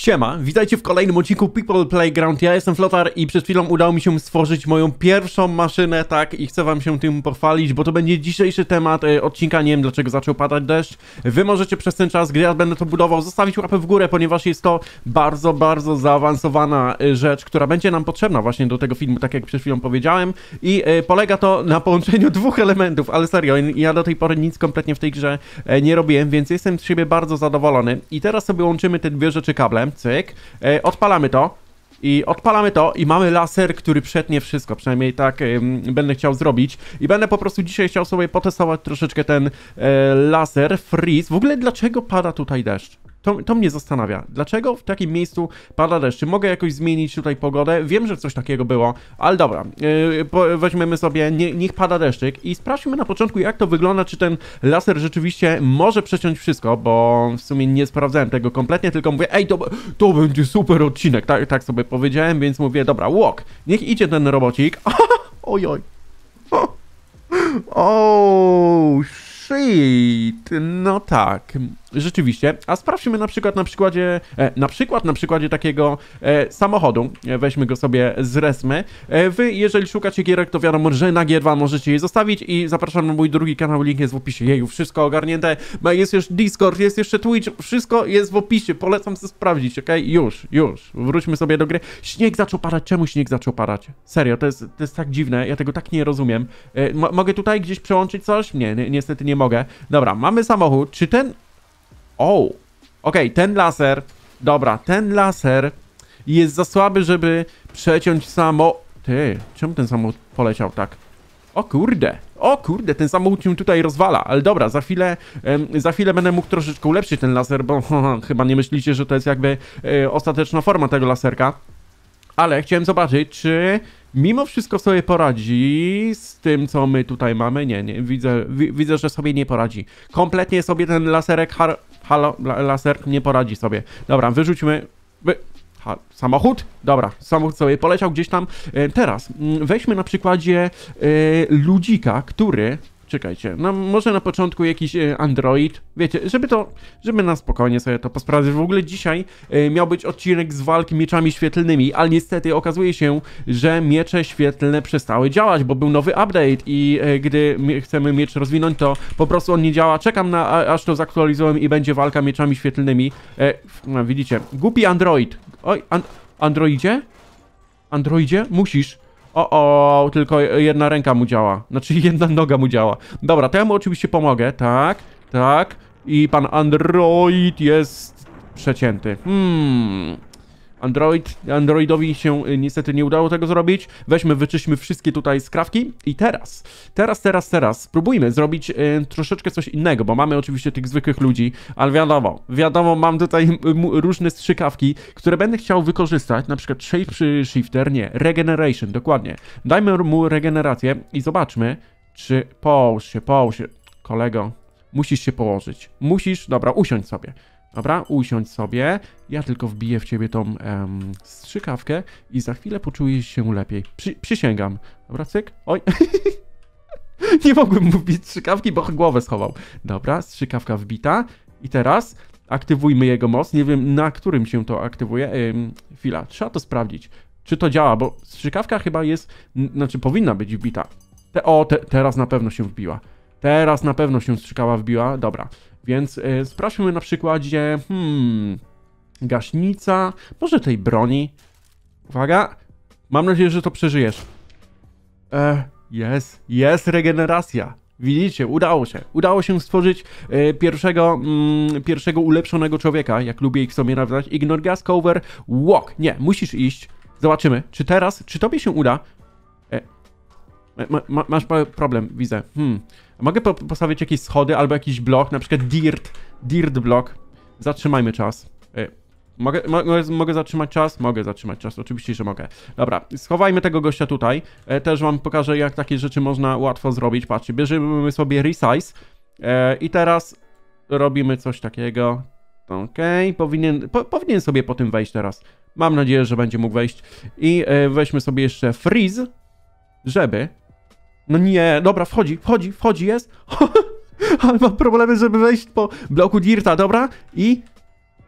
Siema, witajcie w kolejnym odcinku People Playground. Ja jestem Flotar i przed chwilą udało mi się stworzyć moją pierwszą maszynę, tak, i chcę wam się tym pochwalić, bo to będzie dzisiejszy temat e, odcinka. Nie wiem dlaczego zaczął padać deszcz. Wy możecie przez ten czas, gdy ja będę to budował, zostawić łapę w górę, ponieważ jest to bardzo, bardzo zaawansowana e, rzecz, która będzie nam potrzebna właśnie do tego filmu, tak jak przed chwilą powiedziałem. I e, polega to na połączeniu dwóch elementów, ale serio, ja do tej pory nic kompletnie w tej grze e, nie robiłem, więc jestem z siebie bardzo zadowolony. I teraz sobie łączymy te dwie rzeczy kablem cyk, e, odpalamy to i odpalamy to i mamy laser, który przetnie wszystko, przynajmniej tak będę chciał zrobić i będę po prostu dzisiaj chciał sobie potestować troszeczkę ten e, laser freeze. W ogóle dlaczego pada tutaj deszcz? To, to mnie zastanawia. Dlaczego w takim miejscu pada deszcz? Czy mogę jakoś zmienić tutaj pogodę? Wiem, że coś takiego było, ale dobra. Yy, po, weźmiemy sobie, nie, niech pada deszczyk i sprawdźmy na początku, jak to wygląda, czy ten laser rzeczywiście może przeciąć wszystko, bo w sumie nie sprawdzałem tego kompletnie, tylko mówię, ej, to, to będzie super odcinek, tak, tak sobie powiedziałem, więc mówię, dobra, walk, niech idzie ten robocik. Ojoj. Oh, shit. No tak rzeczywiście, a sprawdźmy na przykład na przykładzie, e, na przykład na przykładzie takiego e, samochodu, e, weźmy go sobie z resmy. Wy, jeżeli szukacie gierek, to wiadomo, że na G2 możecie je zostawić i zapraszam na mój drugi kanał, link jest w opisie. Jeju, wszystko ogarnięte, jest już Discord, jest jeszcze Twitch, wszystko jest w opisie, polecam sobie sprawdzić, ok? Już, już, wróćmy sobie do gry. Śnieg zaczął padać, czemu śnieg zaczął padać? Serio, to jest, to jest tak dziwne, ja tego tak nie rozumiem. Mogę tutaj gdzieś przełączyć coś? Nie, ni niestety nie mogę. Dobra, mamy samochód, czy ten o! Okej, okay, ten laser. Dobra, ten laser jest za słaby, żeby przeciąć samo... Ty, czemu ten samochód poleciał tak? O kurde, o kurde, ten samochód się tutaj rozwala, ale dobra, za chwilę, za chwilę będę mógł troszeczkę ulepszyć ten laser, bo chyba nie myślicie, że to jest jakby e, ostateczna forma tego laserka. Ale chciałem zobaczyć, czy mimo wszystko sobie poradzi z tym, co my tutaj mamy. Nie, nie, widzę, widzę, że sobie nie poradzi. Kompletnie sobie ten laserek har Halo, laser nie poradzi sobie. Dobra, wyrzućmy... Wy... Ha, samochód? Dobra, samochód sobie poleciał gdzieś tam. E, teraz mm, weźmy na przykładzie e, ludzika, który Czekajcie, no może na początku jakiś e, Android, wiecie, żeby to, żeby na spokojnie sobie to posprawdzić. W ogóle dzisiaj e, miał być odcinek z walki mieczami świetlnymi, ale niestety okazuje się, że miecze świetlne przestały działać, bo był nowy update i e, gdy chcemy miecz rozwinąć, to po prostu on nie działa. Czekam na aż to zaktualizuję i będzie walka mieczami świetlnymi. No, widzicie, głupi Android. Oj, an Androidzie? Androidzie? Musisz. O, o, tylko jedna ręka mu działa. Znaczy jedna noga mu działa. Dobra, to ja mu oczywiście pomogę. Tak, tak. I pan Android jest przecięty. Hmm. Android, Androidowi się y, niestety nie udało tego zrobić. Weźmy, wyczyśmy wszystkie tutaj skrawki i teraz, teraz, teraz, teraz spróbujmy zrobić y, troszeczkę coś innego, bo mamy oczywiście tych zwykłych ludzi, ale wiadomo, wiadomo, mam tutaj różne strzykawki, które będę chciał wykorzystać, na przykład shape shifter, nie, regeneration, dokładnie. Dajmy mu regenerację i zobaczmy, czy połóż się, połóż się, kolego, musisz się położyć, musisz, dobra, usiądź sobie. Dobra, usiądź sobie. Ja tylko wbiję w ciebie tą um, strzykawkę i za chwilę poczujesz się lepiej. Przy, przysięgam. Dobra, cyk. Oj. Nie mogłem mu wbić strzykawki, bo głowę schował. Dobra, strzykawka wbita. I teraz aktywujmy jego moc. Nie wiem, na którym się to aktywuje. Ym, chwila, trzeba to sprawdzić. Czy to działa, bo strzykawka chyba jest, znaczy powinna być wbita. Te, o, te, teraz na pewno się wbiła. Teraz na pewno się strzykała wbiła. Dobra. Więc y, sprawdźmy na przykładzie, hmm, gaśnica, może tej broni. Uwaga, mam nadzieję, że to przeżyjesz. E, jest, jest regeneracja. Widzicie, udało się. Udało się stworzyć e, pierwszego, mm, pierwszego ulepszonego człowieka, jak lubię ich sobie nazywać. Ignore gas, cover, walk. Nie, musisz iść. Zobaczymy, czy teraz, czy tobie się uda. E, ma, ma, masz problem, widzę. Hmm. Mogę po postawić jakieś schody albo jakiś blok, na przykład dirt, dirt block. Zatrzymajmy czas. E, mogę, mogę, zatrzymać czas? Mogę zatrzymać czas, oczywiście, że mogę. Dobra, schowajmy tego gościa tutaj. E, też wam pokażę, jak takie rzeczy można łatwo zrobić. Patrzcie, bierzemy sobie resize i teraz robimy coś takiego. Okej, okay. powinien, po, powinien sobie po tym wejść teraz. Mam nadzieję, że będzie mógł wejść. I weźmy sobie jeszcze freeze, żeby no nie, dobra, wchodzi, wchodzi, wchodzi, jest. Ale mam problemy, żeby wejść po bloku Dirta, dobra? I...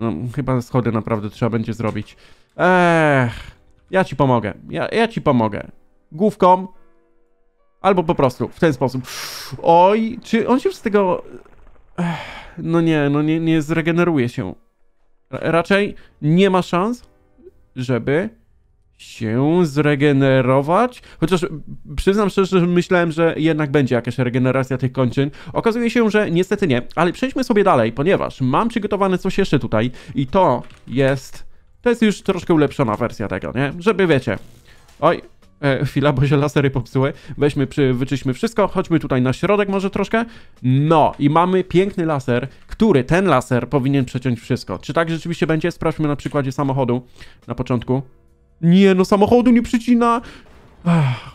No, chyba schody naprawdę trzeba będzie zrobić. Ech, ja ci pomogę. Ja, ja ci pomogę. Główką. Albo po prostu, w ten sposób. Oj, czy on się z tego... Ech, no nie, no nie, nie zregeneruje się. R- Raczej nie ma szans, żeby się zregenerować. Chociaż przyznam szczerze, że myślałem, że jednak będzie jakaś regeneracja tych kończyn. Okazuje się, że niestety nie. Ale przejdźmy sobie dalej, ponieważ mam przygotowane coś jeszcze tutaj i to jest... To jest już troszkę ulepszona wersja tego, nie? Żeby wiecie... Oj, e, chwila, bo się lasery popsuły. Weźmy, przy, wyczyśmy wszystko. Chodźmy tutaj na środek może troszkę. No, i mamy piękny laser, który, ten laser powinien przeciąć wszystko. Czy tak rzeczywiście będzie? Sprawdźmy na przykładzie samochodu na początku. Nie, no samochodu nie przycina.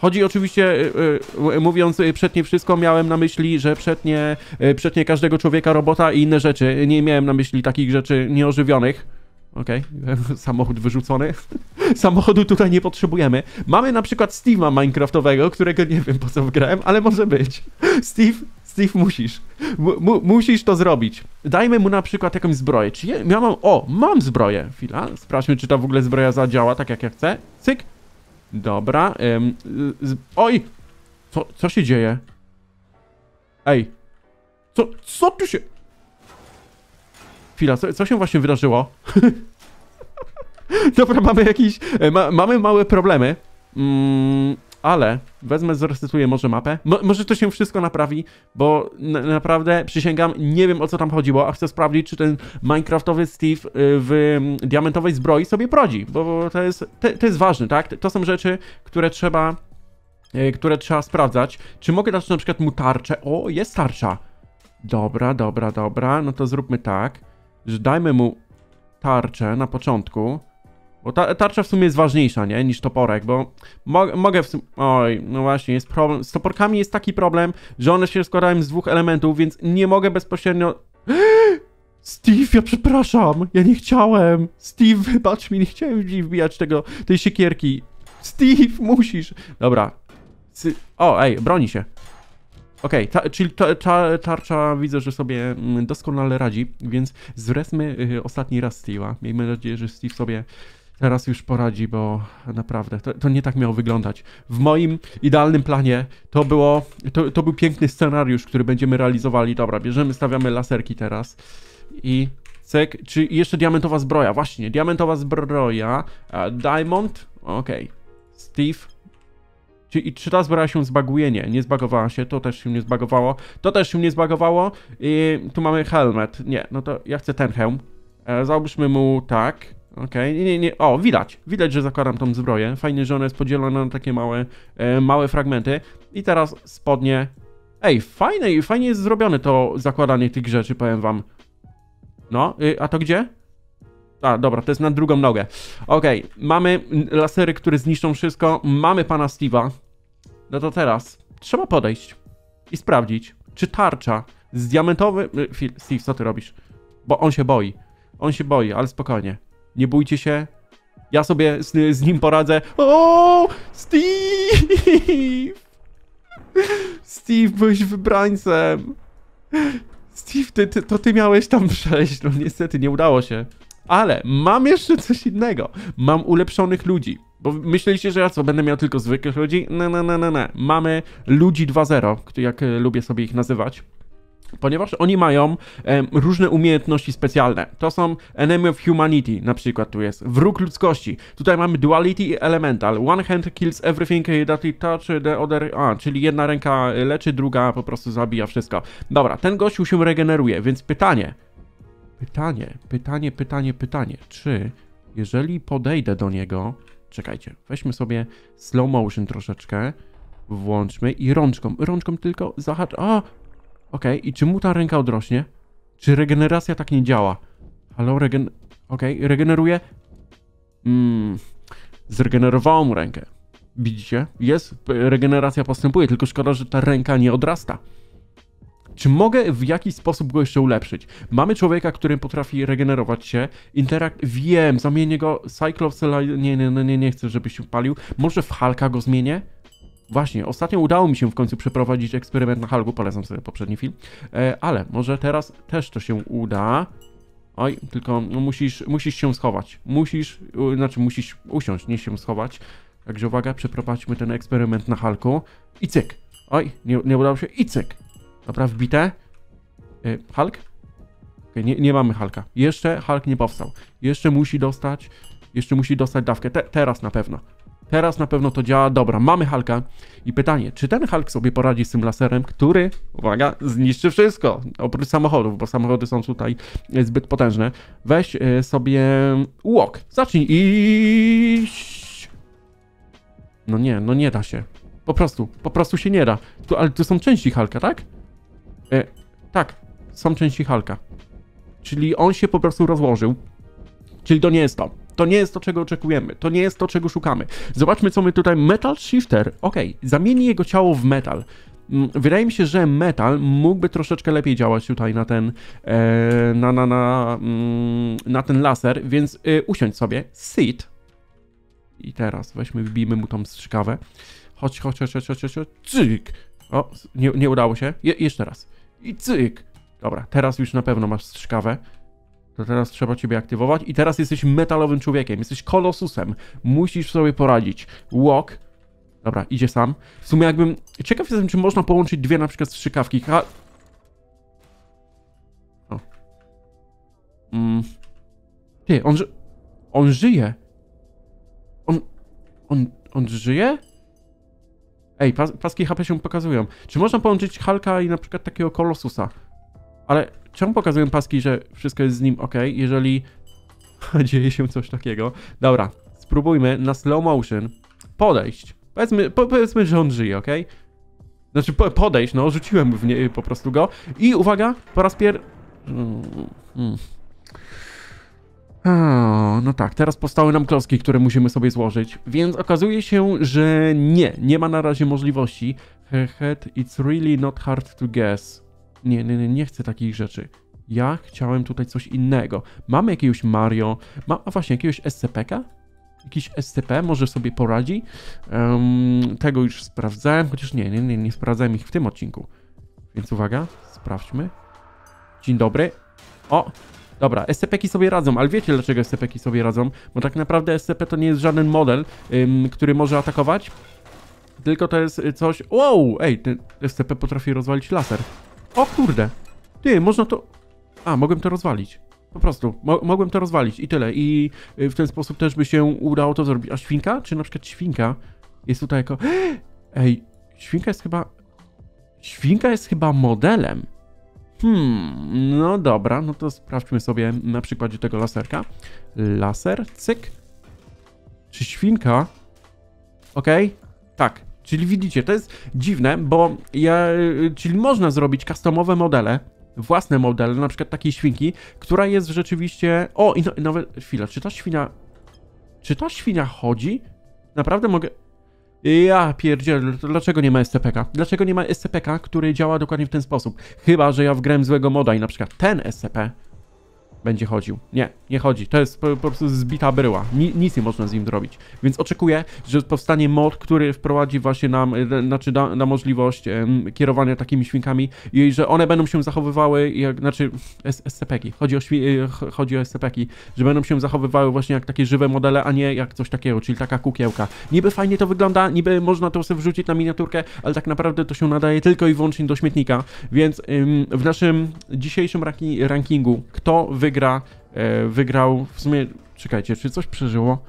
Chodzi oczywiście, y, y, mówiąc y, przetnie wszystko, miałem na myśli, że przetnie, przetnie każdego człowieka, robota i inne rzeczy. Nie miałem na myśli takich rzeczy nieożywionych. Okej, samochód wyrzucony. Samochodu tutaj nie potrzebujemy. Mamy na przykład Steve'a Minecraftowego, którego nie wiem po co wgrałem, ale może być. Steve, Steve musisz. Mu, mu, musisz to zrobić. Dajmy mu na przykład jakąś zbroję. Czy ja, ja mam... O, mam zbroję. Chwila, sprawdźmy, czy ta w ogóle zbroja zadziała tak jak ja chcę. Cyk. Dobra. Ym, z, oj! Co, co się dzieje? Ej. Co, co tu się... Chwila, co, co się właśnie wydarzyło? Dobra, mamy jakiś... e, Ma, mamy małe problemy. Mm, ale wezmę, zresetuję może mapę. Mo, może to się wszystko naprawi, bo na, naprawdę przysięgam, nie wiem o co tam chodziło, a chcę sprawdzić, czy ten Minecraftowy Steve y, w mm, diamentowej zbroi sobie prodzi, bo to jest, to, to jest ważne, tak? To są rzeczy, które trzeba, y, które trzeba sprawdzać. Czy mogę dać na przykład mu tarczę? O, jest tarcza. Dobra, dobra, dobra, no to zróbmy tak, że dajmy mu tarczę na początku. Bo ta tarcza w sumie jest ważniejsza, nie? Niż toporek, bo mo mogę w sumie... Oj, no właśnie, jest problem... Z toporkami jest taki problem, że one się składają z dwóch elementów, więc nie mogę bezpośrednio... Steve, ja przepraszam, ja nie chciałem. Steve, wybacz mi, nie chciałem wbijać tego, tej siekierki. Steve, musisz. Dobra. Sy o, ej, broni się. Okej, ta, czyli ta, ta tarcza widzę, że sobie mm, doskonale radzi, więc zresmy y, ostatni raz Steve'a. Miejmy nadzieję, że Steve sobie teraz już poradzi, bo naprawdę to, to nie tak miało wyglądać. W moim idealnym planie to było, to, to był piękny scenariusz, który będziemy realizowali. Dobra, bierzemy, stawiamy laserki teraz i cyk, czy jeszcze diamentowa zbroja, właśnie, diamentowa zbroja, a, diamond, okej, Steve, czy, i czy ta zbroja się zbaguje? Nie, nie zbagowała się, to też się nie zbagowało, to też się nie zbagowało i tu mamy helmet, nie, no to ja chcę ten hełm, e, załóżmy mu tak, okej, nie, nie, nie, o, widać, widać, że zakładam tą zbroję, fajnie, że ona jest podzielona na takie małe, e, małe fragmenty i teraz spodnie, ej, fajne, fajnie jest zrobione to zakładanie tych rzeczy, powiem wam, no, y, a to gdzie? A, dobra, to jest na drugą nogę. Okej, mamy lasery, które zniszczą wszystko. Mamy pana Steve'a. No to teraz trzeba podejść i sprawdzić, czy tarcza z diamentowy... y, Steve, co ty robisz? Bo on się boi. On się boi, ale spokojnie. Nie bójcie się. Ja sobie z, z nim poradzę. O, Steve! Steve, byłeś wybrańcem. Steve, ty, ty, to ty miałeś tam przejść. No niestety, nie udało się. Ale mam jeszcze coś innego. Mam ulepszonych ludzi. Bo myśleliście, że ja co, będę miał tylko zwykłych ludzi? No, no, no, no, no. Mamy ludzi 2.0, kto- jak e, lubię sobie ich nazywać. Ponieważ oni mają em, różne umiejętności specjalne. To są Enemy of Humanity, na przykład tu jest. Wróg ludzkości. Tutaj mamy Duality i Elemental. One hand kills everything that it touch, the other... A, czyli jedna ręka leczy, druga po prostu zabija wszystko. Dobra, ten gościu się regeneruje, więc pytanie. Pytanie, pytanie, pytanie, pytanie. Czy jeżeli podejdę do niego... Czekajcie, weźmy sobie slow motion troszeczkę. Włączmy i rączką, rączką tylko zahacz... A! Okej, i czy mu ta ręka odrośnie? Czy regeneracja tak nie działa? Halo, regen... Okej, regeneruje... Mm, zregenerowało mu rękę. Widzicie? Jest, regeneracja postępuje, tylko szkoda, że ta ręka nie odrasta. Czy mogę w jakiś sposób go jeszcze ulepszyć? Mamy człowieka, który potrafi regenerować się. Interakt... Wiem, zamienię go... Cyclops... Nie, nie, nie, nie chcę, żebyś się palił. Może w Halka go zmienię? Właśnie, ostatnio udało mi się w końcu przeprowadzić eksperyment na Halgu, polecam sobie poprzedni film, e, ale może teraz też to się uda. Oj, tylko musisz, musisz się schować. Musisz, znaczy musisz usiąść, nie się schować. Także uwaga, przeprowadźmy ten eksperyment na Halku. I cyk. Oj, nie, nie udało się. I cyk. Dobra, wbite. Y, Hulk? Okay, nie, nie mamy Hulka. Jeszcze Hulk nie powstał. Jeszcze musi dostać, jeszcze musi dostać dawkę. Te, teraz na pewno. Teraz na pewno to działa. Dobra, mamy Hulka. I pytanie, czy ten Hulk sobie poradzi z tym laserem, który, uwaga, zniszczy wszystko, oprócz samochodów, bo samochody są tutaj zbyt potężne. Weź y, sobie łok. Zacznij iść. No nie, no nie da się. Po prostu, po prostu się nie da. Tu, ale to są części Hulka, tak? E, tak, są części Hulka. Czyli on się po prostu rozłożył. Czyli to nie jest to. To nie jest to, czego oczekujemy. To nie jest to, czego szukamy. Zobaczmy, co my tutaj. Metal Shifter. Ok, zamieni jego ciało w metal. Mm, Wydaje mi się, że metal mógłby troszeczkę lepiej działać tutaj na ten, e, na, na, na, mm, na ten laser, więc e, usiądź sobie. Sit. I teraz weźmy, wbijmy mu tą strzykawę. Chodź, chodź, chodź, chodź, chodź, chodź. Cyk. O, nie, nie udało się. Je, jeszcze raz. I cyk. Dobra, teraz już na pewno masz strzykawę. To teraz trzeba ciebie aktywować i teraz jesteś metalowym człowiekiem, jesteś kolosusem. Musisz sobie poradzić. Walk. Dobra, idzie sam. W sumie jakbym... Ciekaw jestem, czy można połączyć dwie na przykład strzykawki. Ha... O. Mm. Ty, on, ży... on żyje. On... On... On żyje? Ej, pas, paski HP się pokazują. Czy można połączyć Hulka i na przykład takiego Kolosusa? Ale czemu pokazują paski, że wszystko jest z nim ok, jeżeli dzieje się coś takiego? Dobra, spróbujmy na slow motion podejść. Powiedzmy, po, powiedzmy że on żyje, ok? Znaczy po, podejść, no, rzuciłem w nie, po prostu go. I uwaga, po raz pier... Mm, mm. O, no tak, teraz powstały nam klocki, które musimy sobie złożyć, więc okazuje się, że nie, nie ma na razie możliwości. Head, it's really not hard to guess. Nie, nie, nie, chcę takich rzeczy. Ja chciałem tutaj coś innego. Mamy jakiegoś Mario, ma, a właśnie jakiegoś SCP-ka? Jakiś SCP może sobie poradzi? Um, tego już sprawdzałem, chociaż nie, nie, nie, nie sprawdzałem ich w tym odcinku. Więc uwaga, sprawdźmy. Dzień dobry. O, Dobra, SCP-ki sobie radzą, ale wiecie dlaczego SCP-ki sobie radzą? Bo tak naprawdę SCP to nie jest żaden model, który może atakować, tylko to jest coś... Wow, ej, ten SCP potrafi rozwalić laser. O kurde, ty, można to... A, mogłem to rozwalić. Po prostu, Mo mogłem to rozwalić i tyle. I y, w ten sposób też by się udało to zrobić. A świnka? Czy na przykład świnka jest tutaj jako... Ej, świnka jest chyba... Świnka jest chyba modelem. Hmm, no dobra, no to sprawdźmy sobie na przykładzie tego laserka. Laser, cyk. Czy świnka? Okej, okay. tak. Czyli widzicie, to jest dziwne, bo ja, czyli można zrobić customowe modele, własne modele, na przykład takiej świnki, która jest rzeczywiście... O, i no, nawet... Chwila, czy ta świnia... Czy ta świnia chodzi? Naprawdę mogę... Ja pierdzielę, dlaczego nie ma SCP-ka? Dlaczego nie ma SCP-ka, który działa dokładnie w ten sposób? Chyba, że ja wgrałem złego moda i na przykład ten SCP będzie chodził. Nie, nie chodzi. To jest po, po prostu zbita bryła. Ni, nic nie można z nim zrobić. Więc oczekuję, że powstanie mod, który wprowadzi właśnie nam, e, znaczy da, na możliwość um, kierowania takimi świnkami i że one będą się zachowywały jak, znaczy SCP-ki. Chodzi o, e, chodzi o SCP-ki, że będą się zachowywały właśnie jak takie żywe modele, a nie jak coś takiego, czyli taka kukiełka. Niby fajnie to wygląda, niby można to sobie wrzucić na miniaturkę, ale tak naprawdę to się nadaje tylko i wyłącznie do śmietnika. Więc um, w naszym dzisiejszym rankingu, kto wygra wygra, e, wygrał, w sumie, czekajcie, czy coś przeżyło?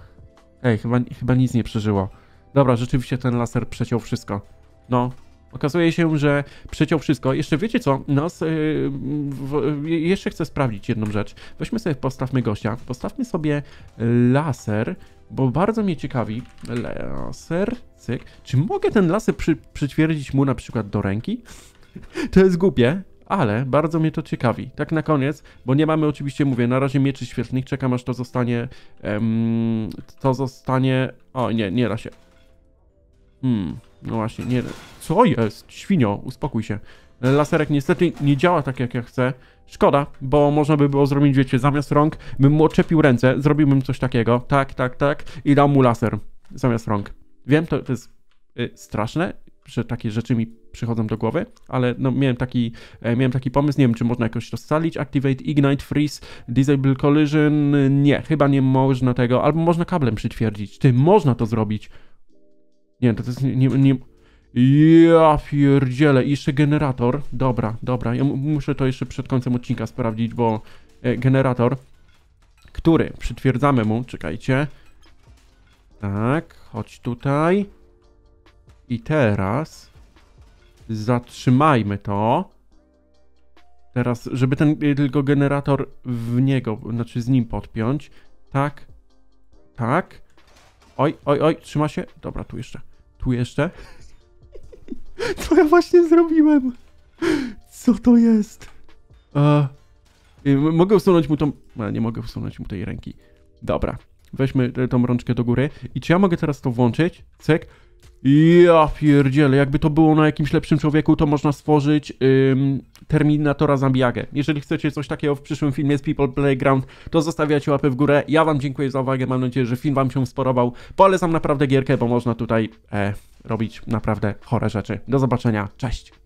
Ej, chyba, chyba nic nie przeżyło. Dobra, rzeczywiście ten laser przeciął wszystko. No, okazuje się, że przeciął wszystko. Jeszcze wiecie co, nas, yy, w, jeszcze chcę sprawdzić jedną rzecz. Weźmy sobie, postawmy gościa, postawmy sobie laser, bo bardzo mnie ciekawi, laser, cyk, czy mogę ten laser przy, przytwierdzić mu na przykład do ręki? to jest głupie, ale bardzo mnie to ciekawi. Tak na koniec, bo nie mamy oczywiście, mówię, na razie mieczy świetlnych, czekam aż to zostanie, um, to zostanie, o nie, nie da się. Hmm, no właśnie, nie, co jest? Świnio, uspokój się. Laserek niestety nie działa tak jak ja chcę. Szkoda, bo można by było zrobić, wiecie, zamiast rąk bym mu odczepił ręce, zrobiłbym coś takiego, tak, tak, tak i dał mu laser zamiast rąk. Wiem, to, to jest y, straszne, że takie rzeczy mi przychodzą do głowy, ale no miałem taki, e, miałem taki pomysł, nie wiem czy można jakoś to scalić, Activate, Ignite, Freeze, Disable Collision, nie, chyba nie można tego, albo można kablem przytwierdzić, ty, można to zrobić. Nie, to, to jest nie, nie. Ja pierdzielę, i jeszcze generator, dobra, dobra, ja mu- muszę to jeszcze przed końcem odcinka sprawdzić, bo e, generator, który przytwierdzamy mu, czekajcie, tak, chodź tutaj. I teraz zatrzymajmy to. Teraz, żeby ten tylko generator w niego, znaczy z nim podpiąć. Tak. Tak. Oj, oj, oj, trzyma się. Dobra, tu jeszcze. Tu jeszcze. Co ja właśnie zrobiłem? Co to jest? E, y, mogę usunąć mu tą... Nie mogę usunąć mu tej ręki. Dobra. Weźmy e, tą rączkę do góry. I czy ja mogę teraz to włączyć? Cyk. Ja pierdzielę, jakby to było na jakimś lepszym człowieku, to można stworzyć ym, Terminatora Zambiagę. Jeżeli chcecie coś takiego w przyszłym filmie z People Playground, to zostawiacie łapę w górę. Ja wam dziękuję za uwagę, mam nadzieję, że film wam się spodobał. Polecam naprawdę gierkę, bo można tutaj e, robić naprawdę chore rzeczy. Do zobaczenia, cześć!